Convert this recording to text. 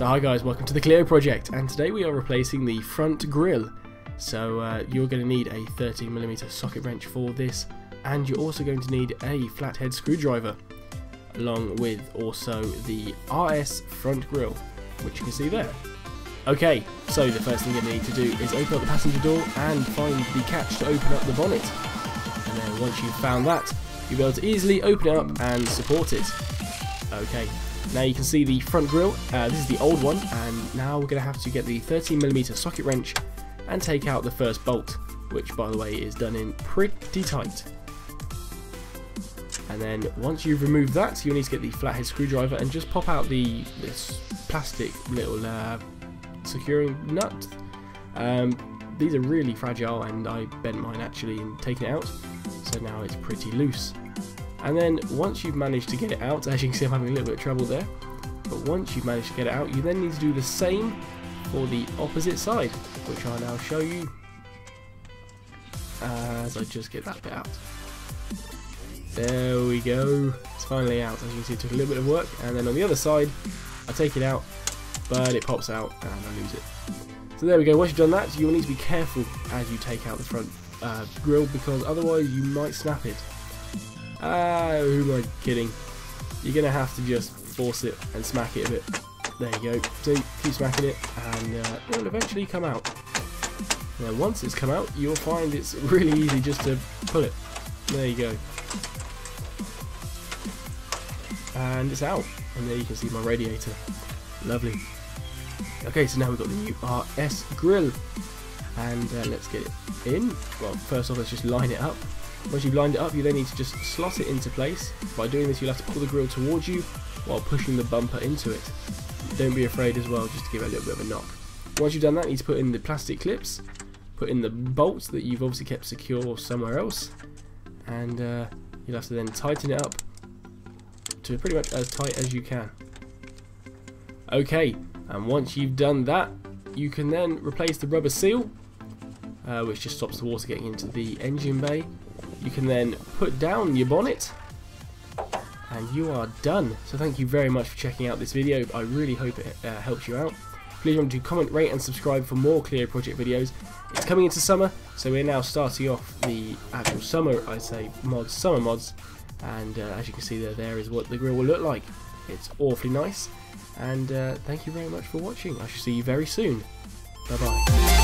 So hi guys, welcome to the Clio project and today we are replacing the front grille. So uh, you're going to need a 13mm socket wrench for this and you're also going to need a flathead screwdriver along with also the RS front grille which you can see there. Okay, so the first thing to need to do is open up the passenger door and find the catch to open up the bonnet. And then once you've found that, you'll be able to easily open it up and support it. Okay, now you can see the front grille, uh, this is the old one, and now we're going to have to get the 13mm socket wrench and take out the first bolt, which by the way is done in pretty tight. And then once you've removed that, you'll need to get the flathead screwdriver and just pop out the this plastic little uh, securing nut. Um, these are really fragile and I bent mine actually in taking it out, so now it's pretty loose. And then once you've managed to get it out, as you can see I'm having a little bit of trouble there, but once you've managed to get it out, you then need to do the same for the opposite side, which I'll now show you as I just get that bit out. There we go, it's finally out. As you can see it took a little bit of work, and then on the other side, I take it out, but it pops out and I lose it. So there we go, once you've done that, you'll need to be careful as you take out the front uh, grill because otherwise you might snap it. Ah, who am I kidding? You're going to have to just force it and smack it a bit. There you go. So keep smacking it and uh, it will eventually come out. Now once it's come out, you'll find it's really easy just to pull it. There you go. And it's out. And there you can see my radiator. Lovely. Okay, so now we've got the new RS grill. And uh, let's get it in. Well, first off, let's just line it up. Once you've lined it up, you then need to just slot it into place. By doing this, you'll have to pull the grill towards you while pushing the bumper into it. Don't be afraid as well, just to give it a little bit of a knock. Once you've done that, you need to put in the plastic clips, put in the bolts that you've obviously kept secure somewhere else, and uh, you'll have to then tighten it up to pretty much as tight as you can. Okay, and once you've done that, you can then replace the rubber seal, uh, which just stops the water getting into the engine bay. You can then put down your bonnet, and you are done. So thank you very much for checking out this video. I really hope it uh, helps you out. Please remember to comment, rate and subscribe for more Clio Project videos. It's coming into summer, so we're now starting off the actual summer, I'd say, mods, summer mods. And uh, as you can see there, there is what the grill will look like. It's awfully nice. And uh, thank you very much for watching. I shall see you very soon. Bye bye.